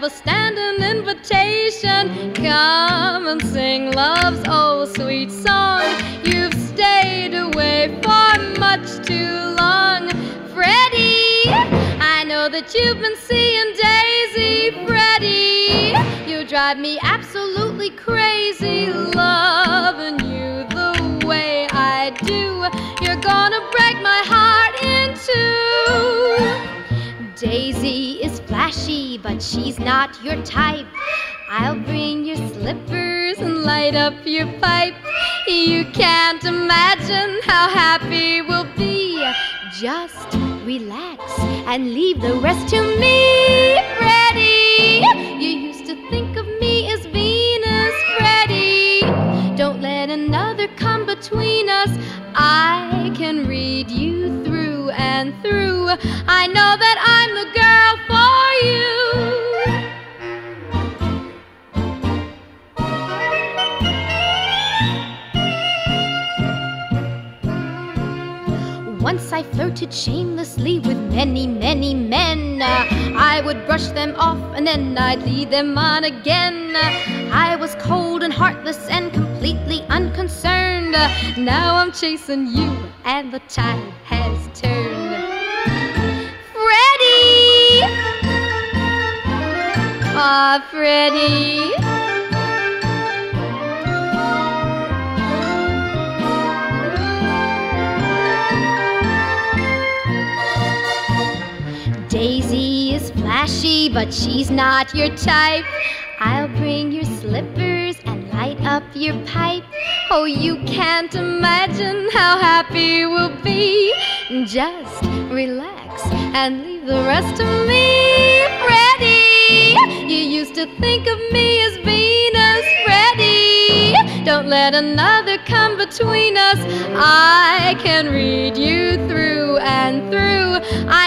You've a standing invitation. Come and sing love's old sweet song. You've stayed away for drive me absolutely crazy, loving you the way I do. You're gonna break my heart in two. Daisy is flashy, but she's not your type. I'll bring your slippers and light up your pipe. You can't imagine how happy we'll be. Just relax and leave the rest to me, Freddy. Let come between us. I can read you through and through. I know that I'm the girl for you. Once I flirted shamelessly with many, many men. I would brush them off and then I'd lead them on again. I was cold and heartless and completely unconcerned. Now I'm chasing you and the tide has turned. Freddy! Aw, ah, Freddy. Daisy is flashy, but she's not your type. I'll bring your slippers light up your pipe. Oh, you can't imagine how happy we'll be. Just relax and leave the rest to me, Freddy. You used to think of me as Venus, Freddy. Don't let another come between us. I can read you through and through. I